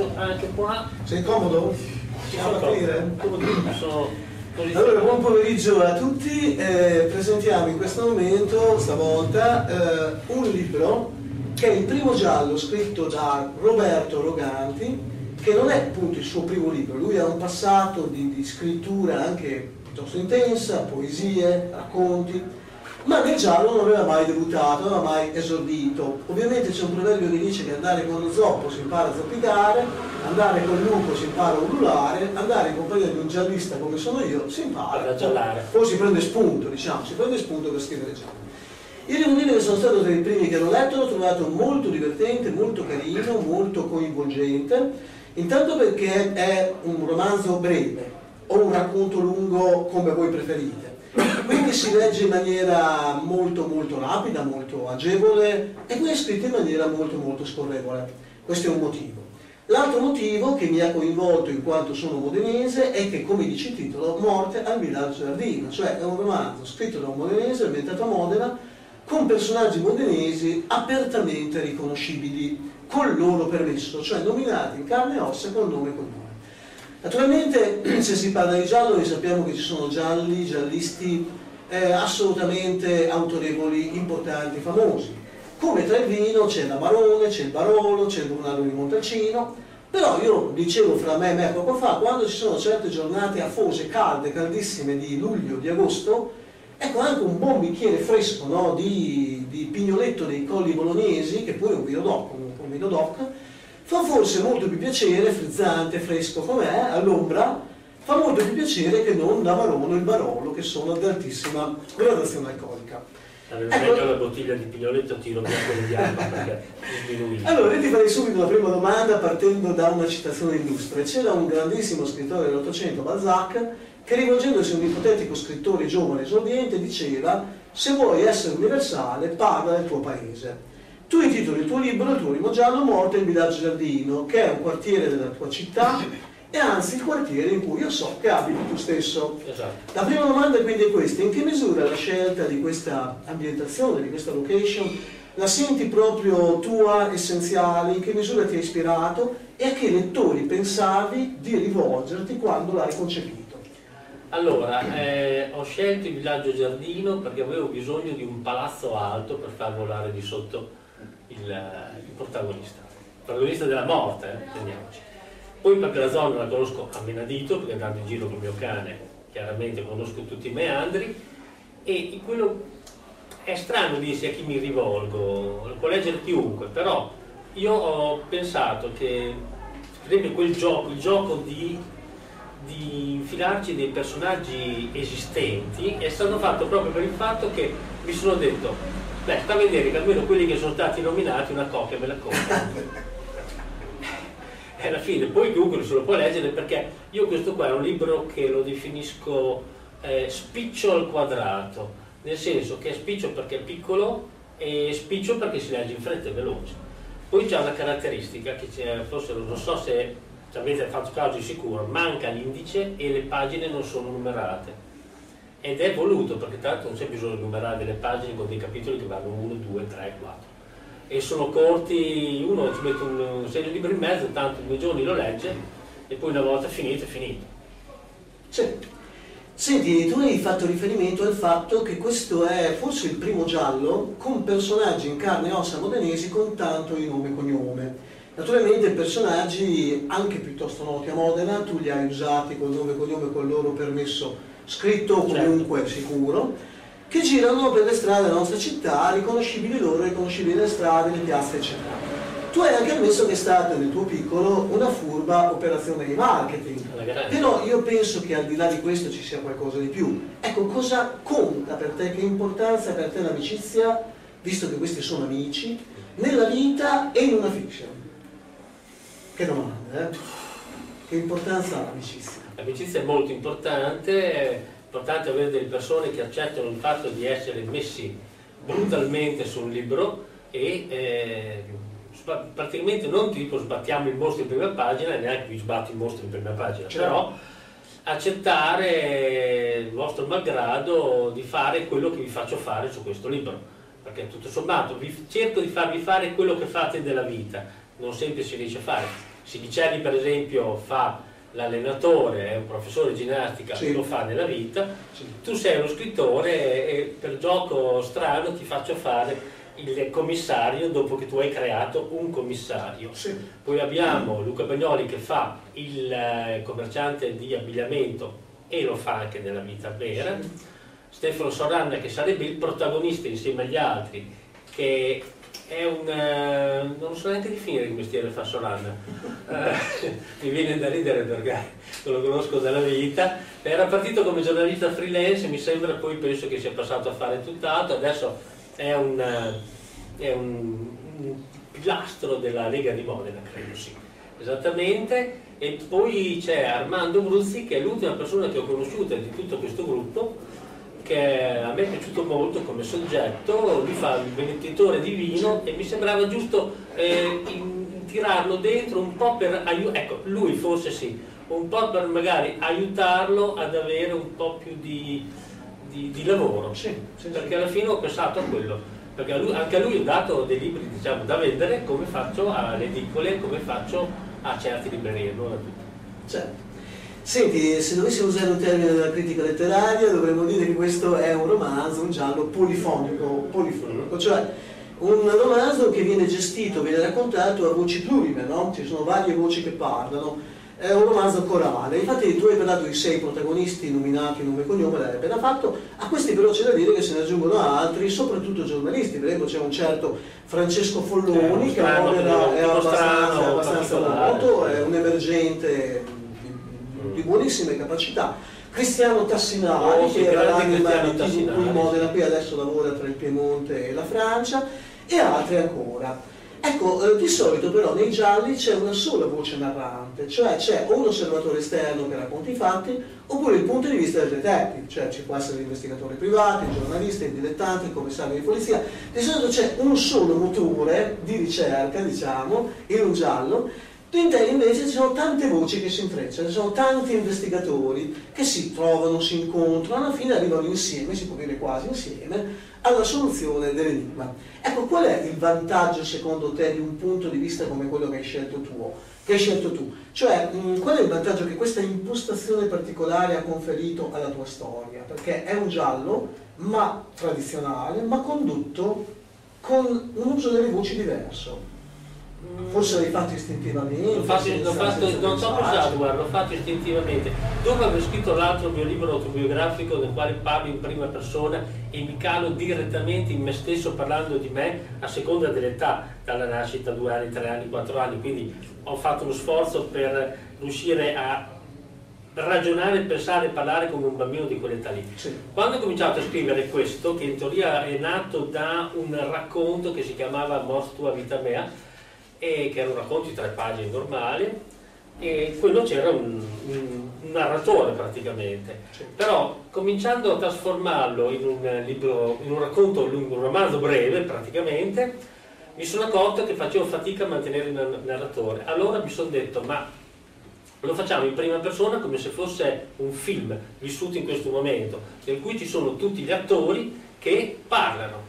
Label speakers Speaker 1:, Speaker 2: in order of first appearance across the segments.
Speaker 1: L'appoggio anche qua.
Speaker 2: sei comodo?
Speaker 1: Ci sono sono
Speaker 2: Allora, buon pomeriggio a tutti. Eh, presentiamo in questo momento, stavolta, eh, un libro che è il primo giallo scritto da Roberto Roganti, che non è appunto il suo primo libro. Lui ha un passato di, di scrittura anche piuttosto intensa, poesie, racconti, ma nel giallo non aveva mai debuttato, non aveva mai esordito. Ovviamente c'è un proverbio che dice che andare con lo zoppo si impara a zoppicare, andare con il lupo si impara a ululare, andare in compagnia di un giallista come sono io si impara
Speaker 1: A giallare.
Speaker 2: Poi si prende spunto, diciamo, si prende spunto per scrivere giallo. Io devo dire che sono stato tra i primi che l'ho letto, l'ho trovato molto divertente, molto carino, molto coinvolgente, intanto perché è un romanzo breve o un racconto lungo come voi preferite. Quindi si legge in maniera molto molto rapida, molto agevole e poi è scritto in maniera molto molto scorrevole. Questo è un motivo. L'altro motivo che mi ha coinvolto in quanto sono modenese è che, come dice il titolo, Morte al villaggio giardino, cioè è un romanzo scritto da un modenese ambientato a Modena con personaggi modenesi apertamente riconoscibili col loro permesso, cioè nominati in carne e ossa con nome e cognome. Naturalmente se si parla di giallo noi sappiamo che ci sono gialli, giallisti eh, assolutamente autorevoli, importanti, famosi. Come tra il vino c'è la Barone, c'è il Barolo, c'è il Brunello di Montalcino, però io dicevo fra me e me poco fa, quando ci sono certe giornate afose, calde, caldissime di luglio, di agosto, ecco anche un buon bicchiere fresco no, di, di pignoletto dei colli bolognesi, che pure è un vino doc, un, un vino doc, fa forse molto più piacere, frizzante, fresco com'è, all'ombra, fa molto più piacere che non la Barolo e il Barolo, che sono ad altissima gradazione alcolica.
Speaker 1: Aveva
Speaker 2: Ecco.
Speaker 1: la bottiglia di pignoletto tiro via quello di acqua perché sminuisce.
Speaker 2: Allora, io ti farei subito la prima domanda partendo da una citazione illustre. C'era un grandissimo scrittore dell'Ottocento, Balzac, che rivolgendosi a un ipotetico scrittore giovane esordiente diceva se vuoi essere universale parla del tuo paese. Tu intitoli il tuo libro, il tuo primo giallo, Morte in Villaggio Giardino, che è un quartiere della tua città e anzi il quartiere in cui io so che abiti tu stesso.
Speaker 1: Esatto.
Speaker 2: La prima domanda quindi è questa, in che misura la scelta di questa ambientazione, di questa location, la senti proprio tua, essenziale, in che misura ti ha ispirato e a che lettori pensavi di rivolgerti quando l'hai concepito?
Speaker 1: Allora, eh, ho scelto il villaggio giardino perché avevo bisogno di un palazzo alto per far volare di sotto il, il protagonista. Il protagonista della morte, eh. Poi perché la zona la conosco a menadito, perché andando in giro con il mio cane, chiaramente conosco tutti i meandri, e quello è strano dirsi a chi mi rivolgo, può leggere chiunque, però io ho pensato che per quel gioco, il gioco di, di infilarci dei personaggi esistenti è stato fatto proprio per il fatto che mi sono detto, beh, sta a vedere che almeno quelli che sono stati nominati una copia me la compro. E alla fine, poi chiunque se lo può leggere perché io questo qua è un libro che lo definisco eh, spiccio al quadrato, nel senso che è spiccio perché è piccolo e spiccio perché si legge in fretta e veloce. Poi c'è una caratteristica che c'è, forse non so se ci avete fatto caso di sicuro, manca l'indice e le pagine non sono numerate. Ed è voluto perché tanto non c'è bisogno di numerare delle pagine con dei capitoli che vanno 1, 2, 3, 4 e sono corti, uno ci mette un segno libro in mezzo, tanto due giorni lo legge e poi una volta finito è finito.
Speaker 2: Sì. Senti, tu hai fatto riferimento al fatto che questo è forse il primo giallo con personaggi in carne e ossa modenesi con tanto di nome e cognome. Naturalmente personaggi anche piuttosto noti a Modena, tu li hai usati col nome e cognome con il loro permesso scritto o comunque sicuro, che girano per le strade della nostra città, riconoscibili loro, riconoscibili le strade, le piazze, eccetera. Tu hai anche ammesso che è stata nel tuo piccolo una furba operazione di marketing. Però io penso che al di là di questo ci sia qualcosa di più. Ecco, cosa conta per te, che importanza per te l'amicizia, visto che questi sono amici, nella vita e in una fiction? Che domanda, eh? Che importanza ha l'amicizia?
Speaker 1: L'amicizia è molto importante, è importante avere delle persone che accettano il fatto di essere messi brutalmente su un libro e eh, praticamente non tipo sbattiamo il mostro in prima pagina, neanche vi sbatto il mostro in prima pagina,
Speaker 2: Certo.
Speaker 1: però accettare il vostro malgrado di fare quello che vi faccio fare su questo libro perché tutto sommato vi, cerco di farvi fare quello che fate della vita non sempre si riesce a fare Sidicelli per esempio fa l'allenatore, è un professore di ginnastica,
Speaker 2: Sì.
Speaker 1: lo fa nella vita
Speaker 2: Sì.
Speaker 1: tu sei uno scrittore e per gioco strano ti faccio fare il commissario dopo che tu hai creato un commissario
Speaker 2: Sì.
Speaker 1: poi abbiamo Luca Bagnoli che fa il eh, commerciante di abbigliamento e lo fa anche nella vita vera. Stefano Soranna che sarebbe il protagonista insieme agli altri, che è un... eh, non so neanche definire che mestiere fa Soranna. Eh, mi viene da ridere perché non lo conosco dalla vita. Era partito come giornalista freelance, mi sembra poi penso che sia passato a fare tutt'altro, adesso è un, eh, è un, un pilastro della Lega di Modena, credo sì. Esattamente, e poi c'è Armando Bruzzi che è l'ultima persona che ho conosciuto di tutto questo gruppo, che a me è piaciuto molto come soggetto, lui fa il venditore di vino e mi sembrava giusto eh, in- tirarlo dentro un po' per aiutare, ecco, lui forse sì, un po' per magari aiutarlo ad avere un po' più di, di- di lavoro,
Speaker 2: Sì, sì,
Speaker 1: perché alla fine ho pensato a quello, perché a lui- anche a lui ho dato dei libri diciamo, da vendere come faccio alle edicole, come faccio a certe librerie, non a tutte.
Speaker 2: Certo. Senti, se dovessimo usare un termine della critica letteraria, dovremmo dire che questo è un romanzo, un giallo polifonico, polifonico, cioè un romanzo che viene gestito, viene raccontato a voci plurime, no? Ci sono varie voci che parlano. È un romanzo corale, infatti tu hai parlato di sei protagonisti nominati nome e cognome, l'hai appena fatto, a questi però c'è da dire che se ne aggiungono altri, soprattutto giornalisti, per esempio c'è un certo Francesco
Speaker 1: Eh,
Speaker 2: Folloni
Speaker 1: uno
Speaker 2: che
Speaker 1: strano,
Speaker 2: è abbastanza,
Speaker 1: strano,
Speaker 2: abbastanza noto, è un emergente di, buonissime capacità. Cristiano Tassinari,
Speaker 1: Oh,
Speaker 2: che era l'anima di cui Modena qui adesso lavora tra il Piemonte e la Francia, e altri ancora. Ecco, eh, di solito però nei gialli c'è una sola voce narrante, cioè c'è o un osservatore esterno che racconta i fatti, oppure il punto di vista del detective, cioè ci può essere l'investigatore privato, il giornalista, il dilettante, il commissario di polizia. Di solito c'è un solo motore di ricerca, diciamo, in un giallo, in te invece ci sono tante voci che si intrecciano, ci sono tanti investigatori che si trovano, si incontrano, alla fine arrivano insieme, si può dire quasi insieme, alla soluzione dell'enigma. Ecco, qual è il vantaggio secondo te di un punto di vista come quello che hai scelto tu? Che hai scelto tu? Cioè, mh, qual è il vantaggio che questa impostazione particolare ha conferito alla tua storia? Perché è un giallo, ma tradizionale, ma condotto con un uso delle voci diverso. Forse l'hai fatto istintivamente.
Speaker 1: L'ho fatto, l'ho fatto, non so pensato, guarda, l'ho fatto istintivamente. Dopo aver scritto l'altro mio libro autobiografico nel quale parlo in prima persona e mi calo direttamente in me stesso parlando di me a seconda dell'età, dalla nascita, due anni, tre anni, quattro anni, quindi ho fatto uno sforzo per riuscire a ragionare, pensare e parlare come un bambino di quell'età lì.
Speaker 2: Sì.
Speaker 1: Quando ho cominciato a scrivere questo, che in teoria è nato da un racconto che si chiamava Mors tua vita mea, che era un racconto di tre pagine normali, e quello c'era un, un- un narratore praticamente.
Speaker 2: Sì.
Speaker 1: Però cominciando a trasformarlo in un libro, in un racconto lungo, un romanzo breve praticamente, mi sono accorto che facevo fatica a mantenere il nar- narratore. Allora mi sono detto, ma lo facciamo in prima persona come se fosse un film vissuto in questo momento, nel cui ci sono tutti gli attori che parlano.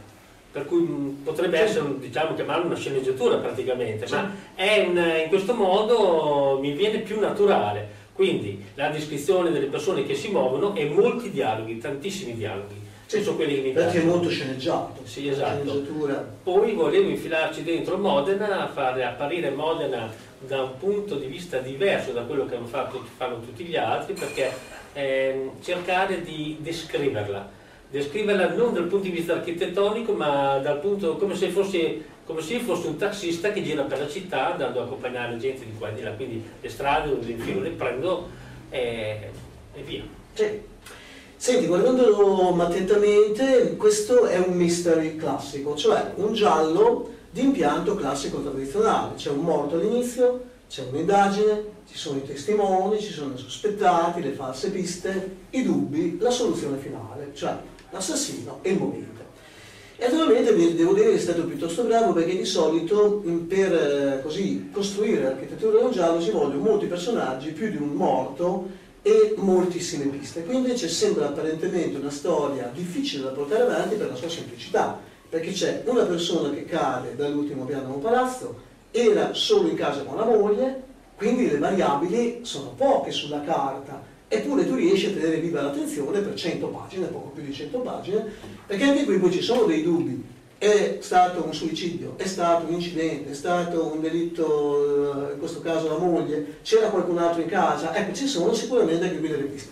Speaker 1: Per cui mh, potrebbe
Speaker 2: Sì.
Speaker 1: essere, diciamo, chiamarlo una sceneggiatura praticamente,
Speaker 2: Sì.
Speaker 1: ma è un- in questo modo mi viene più naturale. Quindi la descrizione delle persone che si muovono e molti dialoghi, tantissimi dialoghi. Questi sono quelli che mi
Speaker 2: Perché è molto sceneggiato.
Speaker 1: Sì, esatto. Poi volevo infilarci dentro Modena, fare apparire Modena da un punto di vista diverso da quello che hanno fatto, fanno tutti gli altri, perché ehm, cercare di descriverla. Descriverla non dal punto di vista architettonico, ma dal punto come se fossi, come se io fossi un taxista che gira per la città andando a accompagnare gente di qua e di là, quindi le strade dove le infilo, le prendo e, e via.
Speaker 2: Sì. Senti, guardandolo attentamente, questo è un mystery classico, cioè un giallo di impianto classico tradizionale. C'è un morto all'inizio, c'è un'indagine, ci sono i testimoni, ci sono i sospettati, le false piste, i dubbi, la soluzione finale, cioè l'assassino e il movente. E naturalmente devo dire che è stato piuttosto bravo perché di solito per eh, così costruire l'architettura di un giallo ci vogliono molti personaggi, più di un morto e moltissime piste. Qui invece sembra apparentemente una storia difficile da portare avanti per la sua semplicità, perché c'è una persona che cade dall'ultimo piano di un palazzo, era solo in casa con la moglie, quindi le variabili sono poche sulla carta, eppure tu riesci a tenere viva l'attenzione per 100 pagine, poco più di 100 pagine, perché anche qui poi ci sono dei dubbi. È stato un suicidio, è stato un incidente, è stato un delitto, eh, in questo caso la moglie, c'era qualcun altro in casa, ecco ci sono sicuramente anche qui delle piste.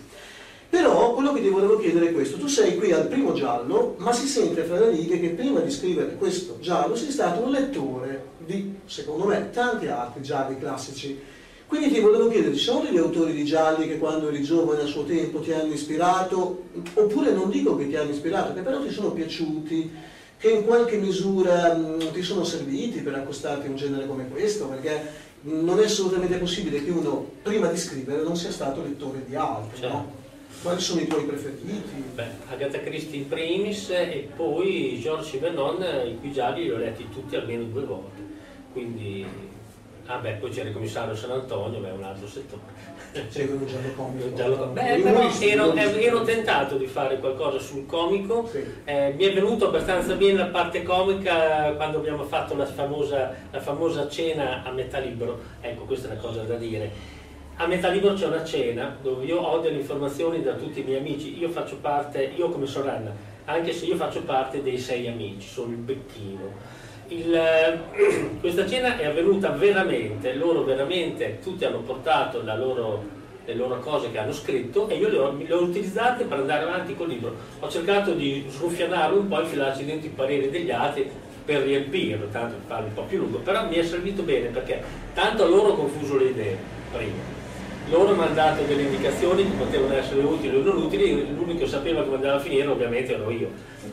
Speaker 2: Però quello che ti volevo chiedere è questo, tu sei qui al primo giallo, ma si sente fra le righe che prima di scrivere questo giallo sei stato un lettore di, secondo me, tanti altri gialli classici quindi ti volevo chiedere, ci sono degli autori di gialli che quando eri giovane a suo tempo ti hanno ispirato, oppure non dico che ti hanno ispirato, che però ti sono piaciuti, che in qualche misura mh, ti sono serviti per accostarti a un genere come questo, perché non è assolutamente possibile che uno prima di scrivere non sia stato lettore di altri,
Speaker 1: Certo.
Speaker 2: no? Quali sono i tuoi preferiti?
Speaker 1: Beh, Agatha Christie in primis e poi Georges Vernon, i cui gialli li ho letti tutti almeno due volte. Quindi, ah beh, poi c'era il commissario San Antonio, ma è un altro settore.
Speaker 2: Seguono un giallo comico.
Speaker 1: Un giallo- Beh,
Speaker 2: Io
Speaker 1: però ero, ero tentato di fare qualcosa sul comico,
Speaker 2: Sì.
Speaker 1: eh, mi è venuto abbastanza bene la parte comica quando abbiamo fatto la famosa, la famosa cena a metà libro, ecco questa è una cosa da dire. A metà libro c'è una cena dove io ho delle informazioni da tutti i miei amici, io faccio parte, io come sorella, anche se io faccio parte dei sei amici, sono il becchino. Il, eh, questa cena è avvenuta veramente, loro veramente, tutti hanno portato loro, le loro cose che hanno scritto e io le ho, le ho utilizzate per andare avanti col libro. Ho cercato di sruffianarlo un po' e infilarci dentro i pareri degli altri per riempirlo, tanto per farlo un po' più lungo, però mi è servito bene perché tanto loro ho confuso le idee prima. Loro mi hanno dato delle indicazioni che potevano essere utili o non utili, l'unico che sapeva come andava a finire ovviamente ero io.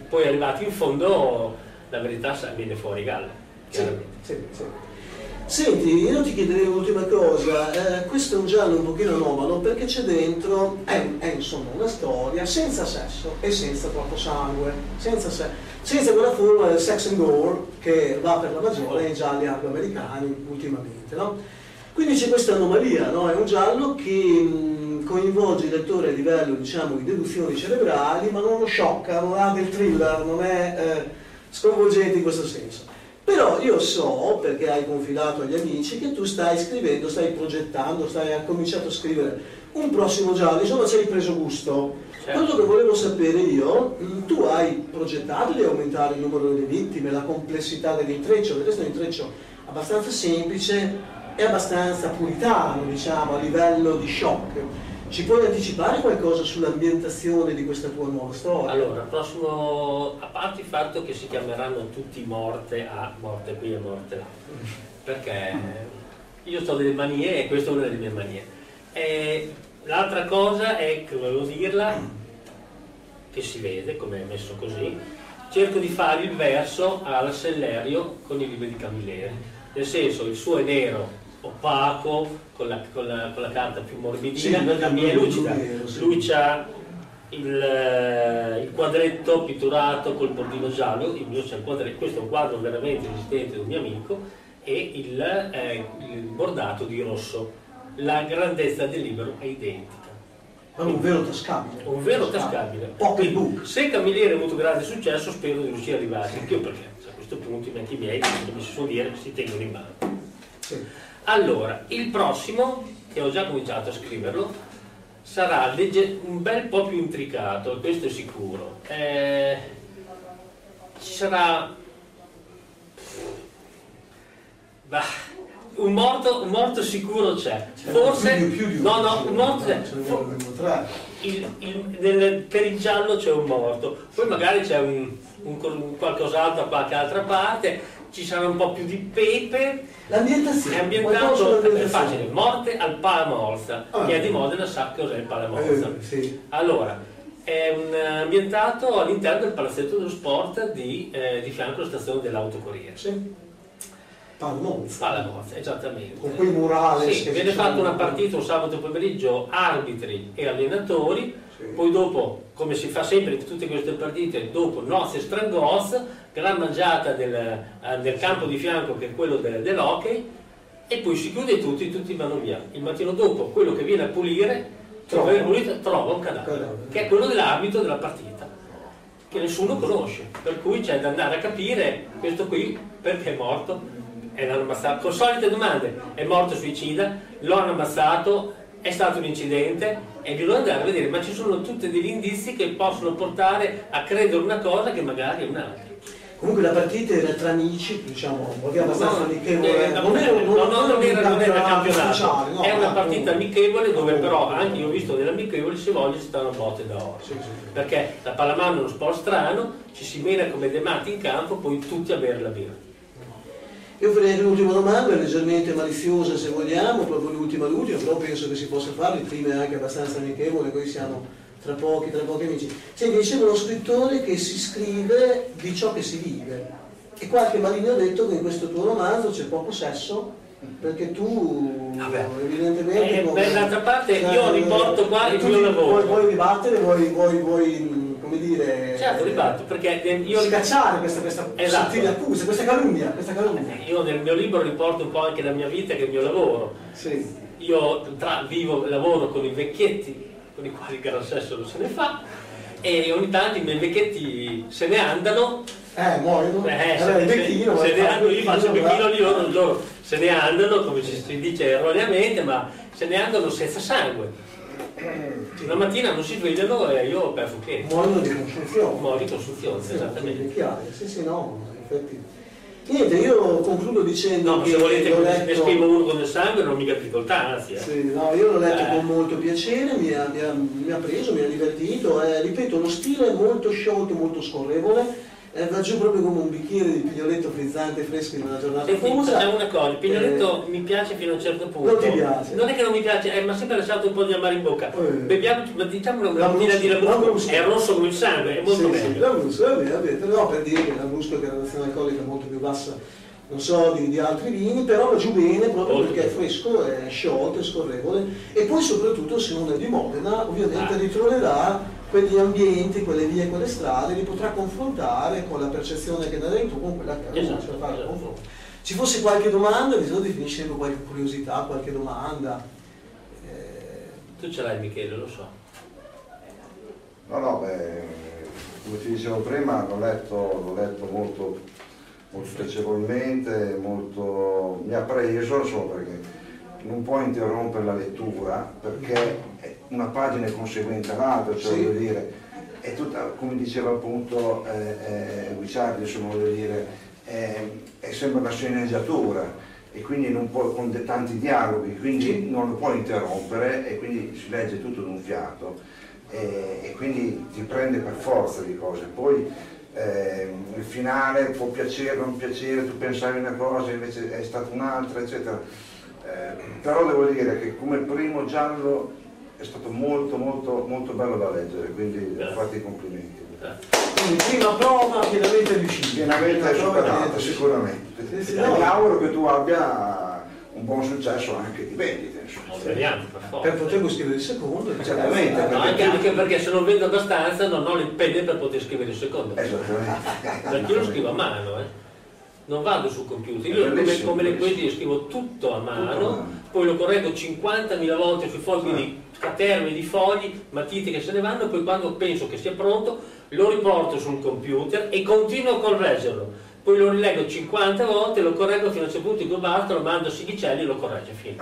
Speaker 1: Poi arrivati in fondo la verità viene fuori galla.
Speaker 2: Sì,
Speaker 1: chiaramente.
Speaker 2: sì, sì. Senti, io ti chiederei un'ultima cosa, eh, questo è un giallo un pochino anomalo perché c'è dentro, è, è insomma una storia senza sesso e senza troppo sangue, senza, se- senza quella forma del sex and gore che va per la maggiore nei gialli anglo-americani ultimamente, no? Quindi c'è questa anomalia, no? È un giallo che mh, coinvolge il lettore a livello, diciamo, di deduzioni cerebrali, ma non lo sciocca, non ha del thriller, non è eh, sconvolgente in questo senso. Però io so, perché hai confidato agli amici, che tu stai scrivendo, stai progettando, stai, hai cominciato a scrivere un prossimo giallo, insomma ci hai preso gusto.
Speaker 1: Certo.
Speaker 2: Quello che volevo sapere io, mh, tu hai progettato di aumentare il numero delle vittime, la complessità dell'intreccio, perché questo è un intreccio abbastanza semplice e abbastanza puritano, diciamo, a livello di shock. Ci puoi anticipare qualcosa sull'ambientazione di questa tua nuova storia?
Speaker 1: Allora, prossimo, a parte il fatto che si chiameranno tutti morte A, morte qui e morte là, perché io ho delle manie e questa è una delle mie manie. L'altra cosa è che volevo dirla, che si vede come è messo così, cerco di fare il verso alla Sellerio con i libri di Camilleri, nel senso il suo è nero, opaco, con la, con la- con la carta più morbidina,
Speaker 2: Sì,
Speaker 1: è
Speaker 2: il
Speaker 1: lucida, lui c'ha il, eh, il quadretto pitturato col bordino giallo, il mio c'è il quadretto, questo è un quadro veramente esistente di un mio amico, e il, eh, il bordato di rosso. La grandezza del libro è identica.
Speaker 2: Ma un vero tascabile.
Speaker 1: Un vero tascabile.
Speaker 2: Pocket book.
Speaker 1: Se Camilleri ha avuto grande successo, spero di riuscire ad arrivarci anch'io perché a questo punto i miei, come si suol dire, si tengono in mano.
Speaker 2: Sì.
Speaker 1: Allora, il prossimo, che ho già cominciato a scriverlo, sarà un bel po' più intricato, questo è sicuro. Eh, ci sarà... Bah, un morto, un morto sicuro c'è. Forse...
Speaker 2: Più più di
Speaker 1: no, no, un morto c'è. il- il- nel- per il giallo c'è un morto, poi magari c'è un, un un qualcos'altro da qualche altra parte, ci sarà un po' più di pepe,
Speaker 2: L'ambientazione.
Speaker 1: è ambientato, è facile, morte al Palamorza,
Speaker 2: Ah.
Speaker 1: chi è di Modena sa cos'è il Palamorza.
Speaker 2: Eh, sì.
Speaker 1: Allora, è eh, ambientato all'interno del palazzetto dello sport di, eh, di fianco alla stazione dell'autocorriere.
Speaker 2: Sì. Palmonza.
Speaker 1: Palamorza, esattamente.
Speaker 2: Con quei murales
Speaker 1: Sì,
Speaker 2: che
Speaker 1: viene fatta una partita un sabato pomeriggio, arbitri e allenatori,
Speaker 2: Sì.
Speaker 1: poi dopo, come si fa sempre in tutte queste partite, dopo nozze strangos, gran mangiata del, eh, del campo di fianco che è quello del- dell'hockey, e poi si chiude tutti, tutti vanno via. Il mattino dopo quello che viene a pulire trova, trova. un cadavere, che è quello dell'abito della partita, che nessuno conosce, per cui c'è da andare a capire questo qui perché è morto, è l'hanno ammazzato, con solite domande, è morto suicida, lo hanno ammazzato, è stato un incidente e bisogna andare a vedere, ma ci sono tutti degli indizi che possono portare a credere una cosa che magari è un'altra.
Speaker 2: Comunque la partita era tra amici, diciamo, abbiamo abbastanza
Speaker 1: amichevole. Non, era, era campionato, è una partita amichevole dove però anche io ho visto dell'amichevole se voglio si stanno botte da oro. Sì. Perché la pallamano è uno sport strano, ci si mena come dei matti in campo, poi tutti a bere la birra.
Speaker 2: Io farei l'ultima domanda, leggermente maliziosa se vogliamo, proprio l'ultima l'ultima, però penso che si possa fare, il primo è anche abbastanza amichevole, noi siamo tra pochi, tra pochi amici. Senti, diceva uno scrittore che si scrive di ciò che si vive. E qualche maligno ha detto che in questo tuo romanzo c'è poco sesso, perché tu Vabbè. evidentemente...
Speaker 1: Eh, beh, d'altra parte cioè, io riporto qua il mio lavoro.
Speaker 2: Vuoi, vuoi ribattere, vuoi, vuoi, vuoi come dire...
Speaker 1: Certo, ribatto, perché io...
Speaker 2: Scacciare questa, questa esatto. sottile accusa, questa calunnia, questa calunnia.
Speaker 1: Io nel mio libro riporto un po' anche la mia vita, che è il mio lavoro.
Speaker 2: Sì.
Speaker 1: Io tra, vivo, lavoro con i vecchietti, con i quali il gran sesso non se ne fa, e ogni tanto i miei vecchietti se ne andano
Speaker 2: eh, muoiono.
Speaker 1: Eh, allora, se, becchino, se, se ne andano, io faccio il di loro, loro se ne andano, come si dice erroneamente, ma se ne andano senza sangue. Una mattina non si svegliano e io ho perso piede.
Speaker 2: Muoiono di consunzione.
Speaker 1: Muoiono di consunzione, esattamente.
Speaker 2: È chiaro, sì, sì, no, infatti. Niente, io concludo dicendo
Speaker 1: no,
Speaker 2: che...
Speaker 1: se volete
Speaker 2: che
Speaker 1: letto... scrivo uno con il sangue non mica difficoltà, anzi. Eh.
Speaker 2: Sì, no, io l'ho letto eh. con molto piacere, mi ha, mi, ha, mi ha, preso, mi ha divertito, eh, ripeto, lo stile è molto sciolto, molto scorrevole, eh, va giù proprio come un bicchiere di pignoletto frizzante fresco in una giornata
Speaker 1: e quindi facciamo una cosa, il pignoletto eh, mi piace fino a un certo punto.
Speaker 2: non ti piace?
Speaker 1: non è che non mi piace, eh, ma sempre lasciato un po' di amare in bocca. Eh. beviamo, diciamo una bottiglia di lambrusco è rosso come il sangue, è molto sì, meglio
Speaker 2: sì, lambrusco, va bene, va bene. No, per dire che l'ambrusco è gradazione alcolica molto più bassa non so di, di, altri vini, però va giù bene proprio Molto perché è fresco, è sciolto, è scorrevole. E poi soprattutto se uno è di Modena ovviamente ah. ritroverà quegli ambienti, quelle vie, quelle strade, li potrà confrontare con la percezione che ne hai tu, con quella che esatto, cioè fare esatto. confronto. Ci fosse qualche domanda, di solito finisce con qualche curiosità, qualche domanda.
Speaker 1: Eh... Tu ce l'hai Michele, lo so.
Speaker 3: No, no, beh, come ti dicevo prima, l'ho letto, l'ho letto molto, molto piacevolmente, molto... mi ha preso solo perché non può interrompere la lettura perché una pagina è conseguente all'altra, cioè sì. voglio dire, è tutta, come diceva appunto eh, eh, insomma voglio dire, è, è sempre una sceneggiatura e quindi non può, con tanti dialoghi, quindi sì. non lo può interrompere e quindi si legge tutto d'un fiato e, e, quindi ti prende per forza di cose. Poi eh, il finale può piacere o non piacere, tu pensavi una cosa invece è stata un'altra, eccetera. Eh, però devo dire che come primo giallo è stato molto molto molto bello da leggere, quindi Grazie. fate i complimenti.
Speaker 2: Quindi prima prova pienamente riuscita.
Speaker 3: Pienamente superata, sicuramente. Sì, sì, no. Mi auguro che tu abbia un buon successo anche di vendita.
Speaker 1: Speriamo,
Speaker 2: per, per poter scrivere il secondo.
Speaker 3: Certamente.
Speaker 1: Perché, anche, anche, perché se non vendo abbastanza non ho le penne per poter scrivere il secondo.
Speaker 3: Esattamente.
Speaker 1: Perché io lo scrivo a mano, eh non vado sul computer, io come, come le poesie scrivo tutto a mano, poi lo correggo 50.000 volte sui fogli di caterme di fogli, matite che se ne vanno, poi quando penso che sia pronto lo riporto sul computer e continuo a correggerlo. Poi lo rileggo 50 volte, lo correggo fino a un certo punto in cui basta, lo mando a Sighicelli e lo corregge fine.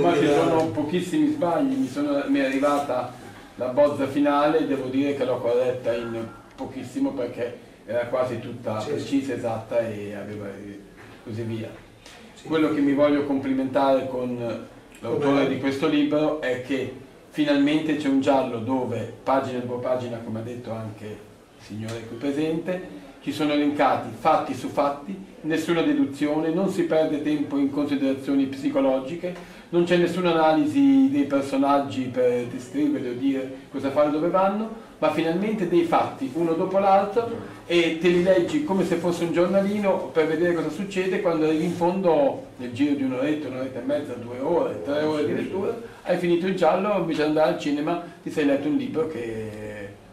Speaker 4: Ma ci sono pochissimi sbagli, mi, sono, mi è arrivata la bozza finale, devo dire che l'ho corretta in pochissimo perché era quasi tutta sì, precisa, esatta e aveva così via. Sì. Quello che mi voglio complimentare con l'autore di questo libro è che finalmente c'è un giallo dove, pagina dopo pagina, come ha detto anche il signore qui presente, ci sono elencati fatti su fatti, nessuna deduzione, non si perde tempo in considerazioni psicologiche, non c'è nessuna analisi dei personaggi per descriverli o dire cosa fare dove vanno, ma finalmente dei fatti uno dopo l'altro e te li leggi come se fosse un giornalino per vedere cosa succede quando arrivi in fondo nel giro di un'oretta, un'oretta e mezza, due ore, tre ore di lettura, hai finito il giallo, invece di andare al cinema ti sei letto un libro che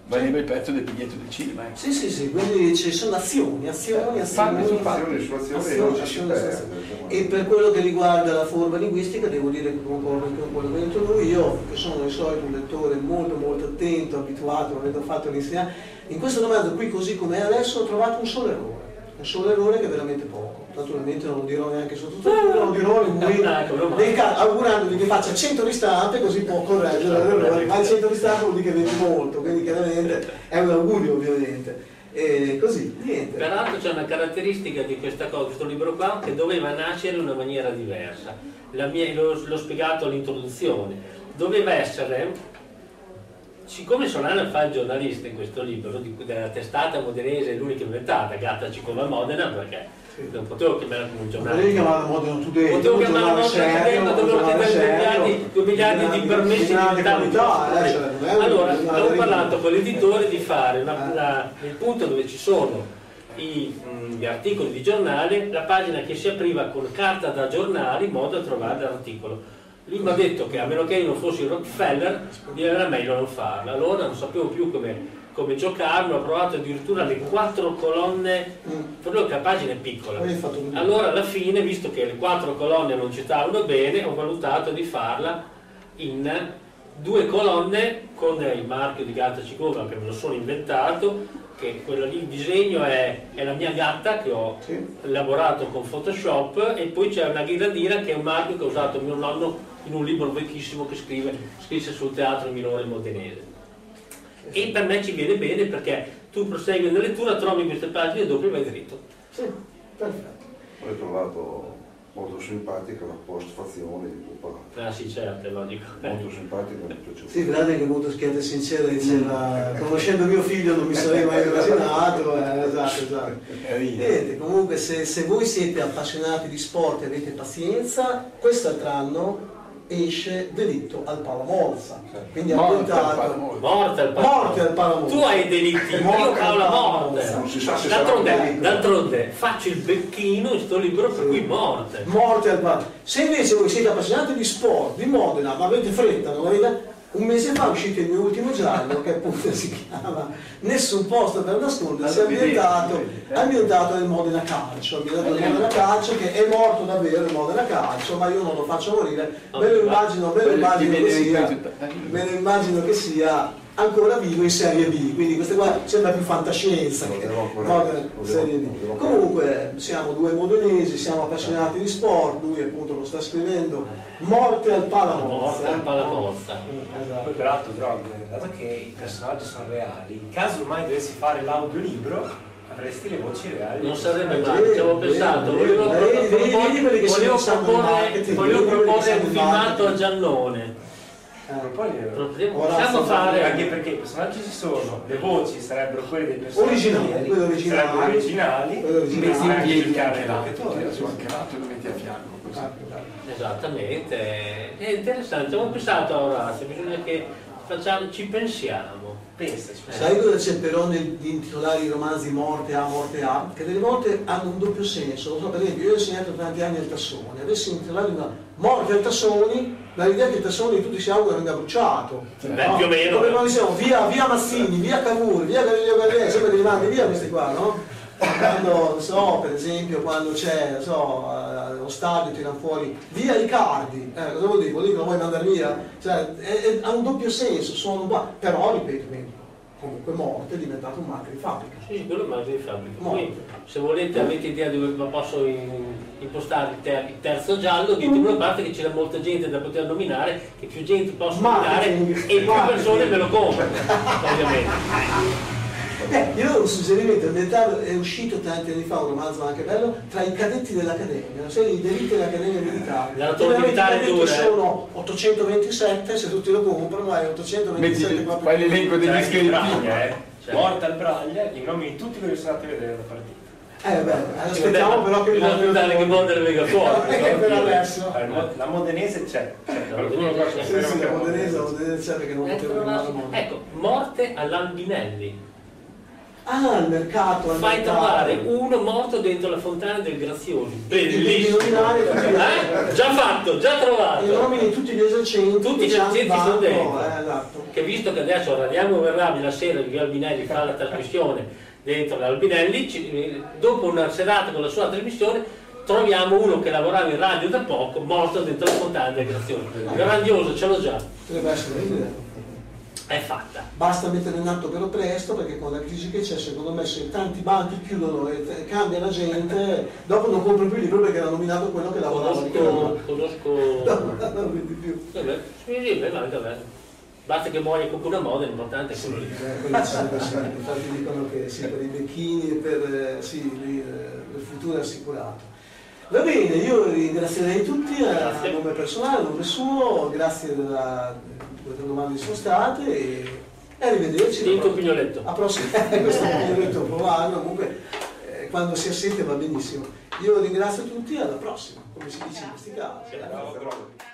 Speaker 4: valeva il prezzo del biglietto del cinema. Ecco.
Speaker 2: Sì, sì, sì, quindi ci sono azioni, azioni, azioni.
Speaker 3: Azioni su azioni
Speaker 2: azioni, azioni, azioni. E per quello che riguarda la forma linguistica, devo dire che concordo con quello che ha detto lui, io che sono di solito un lettore molto molto attento, abituato, avendo fatto l'insegnante, in questo romanzo qui così come è adesso ho trovato un solo errore, un solo errore che è veramente poco. Naturalmente non lo dirò neanche sotto tutto, lo dirò lui, nel caso, augurandovi che faccia 100 ristampe così può correggere l'errore, ma il 100 ristampe vuol dire che vedi molto, quindi chiaramente è un augurio ovviamente. E così, niente.
Speaker 1: Peraltro c'è una caratteristica di questa cosa, questo libro qua, che doveva nascere in una maniera diversa. Mia- l'ho, spiegato all'introduzione. Doveva essere, siccome Solana fa il giornalista in questo libro, della testata modenese, l'unica inventata, Gatta Cicoma Modena, perché non potevo chiamarla come un giornale.
Speaker 2: devi chiamarlo Modena Today,
Speaker 1: Potevo
Speaker 2: un giornale
Speaker 1: Modena Today, ma
Speaker 2: un
Speaker 1: dovevo chiedere due
Speaker 2: serio,
Speaker 1: miliardi- due miliardi di permessi di un
Speaker 2: qualità, eh, cioè, un
Speaker 1: Allora, avevo
Speaker 2: ridicolo.
Speaker 1: parlato con l'editore di fare una- la- il punto dove ci sono i, mh, gli articoli di giornale, la pagina che si apriva con carta da giornale in modo da trovare l'articolo. Lui mi ha detto che a meno che io non fossi Rockefeller, era meglio non farla. Allora non sapevo più come, come giocarmi, ho provato addirittura le quattro colonne, proprio che la pagina è piccola. Allora alla fine, visto che le quattro colonne non ci stavano bene, ho valutato di farla in due colonne con il marchio di gatta cicloma che me lo sono inventato, che quello lì il disegno è, è la mia gatta che ho
Speaker 2: Sì.
Speaker 1: elaborato con Photoshop e poi c'è una ghirlandina che è un marchio che ha usato mio nonno in un libro vecchissimo che scrive, scrisse sul teatro minore modenese. E per me ci viene bene perché tu prosegui nella lettura, trovi queste pagine e dopo vai dritto.
Speaker 2: Sì, perfetto.
Speaker 3: Ho trovato molto simpatica la postfazione di tuo padre.
Speaker 1: Ah sì, certo, è logico.
Speaker 3: Molto simpatica, mi è piaciuta.
Speaker 2: Sì, guardate che molto schietta e sincera diceva, conoscendo mio figlio non mi sarei mai immaginato, eh, esatto, esatto. Niente, comunque se, se voi siete appassionati di sport e avete pazienza, quest'altro anno esce Delitto al Palamorza, quindi
Speaker 4: Morte al.
Speaker 1: Morte al
Speaker 2: Palamorza.
Speaker 1: Tu hai delitti,
Speaker 2: Morte
Speaker 1: io
Speaker 2: al
Speaker 1: ho la
Speaker 2: Palamorza.
Speaker 1: morte.
Speaker 3: Non si sa se sarà un
Speaker 1: D'altronde, d'altronde faccio il becchino in sto libro per cui morte.
Speaker 2: Morte al Palamorza. Se invece voi siete appassionati di sport, di Modena, ma avete fretta, non avete... Un mese fa è uscito il mio ultimo giallo che appunto si chiama Nessun posto per nascondersi, ambientato,
Speaker 4: vedete.
Speaker 2: ambientato nel Modena Calcio, ambientato nel Modena Calcio che è morto davvero il Modena Calcio, ma io non lo faccio morire, me lo immagino, me lo immagino che sia, me lo immagino che sia ancora vivo in Serie B, quindi questa qua sembra più fantascienza che
Speaker 3: devo-
Speaker 2: Serie B. Comunque siamo due modenesi, siamo appassionati di sport, lui appunto lo sta scrivendo, Morte al Palamozza.
Speaker 1: Morte al Palamozza.
Speaker 2: Mm, esatto.
Speaker 5: Poi peraltro, Drog, dato che i personaggi sono reali, in caso mai dovessi fare l'audiolibro, avresti le voci reali.
Speaker 1: Non sarebbe
Speaker 2: Eh,
Speaker 1: male, ci avevo pensato, volevo, volevo
Speaker 2: il
Speaker 1: proporre, volevo proporre un
Speaker 2: il
Speaker 1: filmato a Giannone.
Speaker 2: Eh,
Speaker 5: Poi
Speaker 1: Possiamo
Speaker 2: Ora
Speaker 1: possiamo fare
Speaker 5: anche perché i personaggi ci sono, le voci sarebbero quelle dei personaggi
Speaker 2: Originali, quelle originali.
Speaker 5: sarebbero originali,
Speaker 2: Quelle originali.
Speaker 4: Metti
Speaker 5: anche lettore.
Speaker 4: tira su anche l'altro lo metti a fianco. Così.
Speaker 1: Esattamente, è interessante, avevo pensato a Orazio, bisogna che facciamo, ci pensiamo.
Speaker 5: Pensaci.
Speaker 2: Sai cosa c'è però nel- intitolare i romanzi Morte A, Morte A? Che delle volte hanno un doppio senso. Lo so, per esempio, io ho insegnato tanti anni al Tassoni, avessi intitolato una Morte al Tassoni, l'idea che il Tassoni tutti si augurano venga bruciato.
Speaker 1: Beh, più o meno.
Speaker 2: Come quando diciamo via, via Mazzini, via Cavour, via Galileo Galilei, sempre li rimandi via questi qua, no? Quando, so, per esempio, quando c'è, so, eh, lo stadio tirano fuori via Icardi, eh, cosa vuol dire? Vuol dire che lo vuoi mandare via? Cioè, è- è- ha un doppio senso, sono un po', però ripeto, comunque morte è diventato un marchio di fabbrica.
Speaker 1: Sì, quello è il di fabbrica. Poi, se volete, avete idea di dove posso impostare il, ter- il terzo giallo, ditemelo a parte che c'è molta gente da poter nominare, che più gente posso nominare e più persone me lo comprano, ovviamente.
Speaker 2: Eh, io ho un suggerimento, è uscito tanti anni fa un romanzo anche bello, tra i cadetti dell'Accademia, una serie di delitti dell'Accademia Militare. Veramente
Speaker 1: militare dura, eh.
Speaker 2: sono 827, se tutti lo comprano hai 827
Speaker 4: Metti,
Speaker 2: proprio.
Speaker 4: fai l'elenco degli
Speaker 5: il
Speaker 4: iscritti.
Speaker 5: Braglia, eh.
Speaker 1: Cioè.
Speaker 5: Morta al Braglia, i nomi di tutti quelli che sono andati a vedere la partita.
Speaker 2: Eh beh, aspettiamo però che
Speaker 1: bisogna aspettare che Modena venga fuori.
Speaker 2: Eh,
Speaker 1: no?
Speaker 2: per adesso.
Speaker 5: Eh, il La modenese c'è.
Speaker 2: Sì, sì, la modenese, la modenese c'è perché non mondo.
Speaker 1: Ecco, morte all'Albinelli.
Speaker 2: Ah, al mercato, al
Speaker 1: Fai
Speaker 2: mercato.
Speaker 1: trovare uno morto dentro la fontana del Graziosi.
Speaker 2: devi
Speaker 1: Bellissimo. Eh? Già fatto, già
Speaker 2: I
Speaker 1: trovato.
Speaker 2: nomi di tutti gli esercenti
Speaker 1: Tutti
Speaker 2: che
Speaker 1: gli esercenti sono dentro.
Speaker 2: eh, esatto.
Speaker 1: Che visto che adesso radiamo verrà la sera di Albinelli fa la trasmissione dentro l'Albinelli, ci- dopo una serata con la sua trasmissione troviamo uno che lavorava in radio da poco, morto dentro la fontana delle creazioni. Grandioso, ce l'ho già,
Speaker 2: Potrebbe essere un'idea.
Speaker 1: È fatta.
Speaker 2: Basta mettere in atto però presto perché con la crisi che c'è secondo me se tanti banchi chiudono e cambia la gente dopo non compro più il libro perché era nominato quello che lavorava
Speaker 1: Conosco, conosco...
Speaker 2: Non vendi più.
Speaker 1: Vabbè, sì, sì, beh, va, vabbè. Basta che muoia qualcuno a moda, l'importante è quello lì.
Speaker 2: eh, quello sempre. infatti dicono che sì, per i becchini e per eh, sì, eh, il futuro è assicurato. Va bene, io ringrazierei tutti a, a nome personale, a nome suo, grazie della, delle domande sono state e, e arrivederci.
Speaker 1: Tinto Pignoletto.
Speaker 2: A prossimo, questo detto provare, comunque eh, quando si assente va benissimo. Io ringrazio tutti e alla prossima, come si dice in questi casi.
Speaker 3: Robert.